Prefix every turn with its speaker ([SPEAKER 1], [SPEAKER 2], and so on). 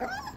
[SPEAKER 1] Oh.